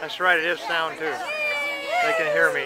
That's right, it is sound too. They can hear me.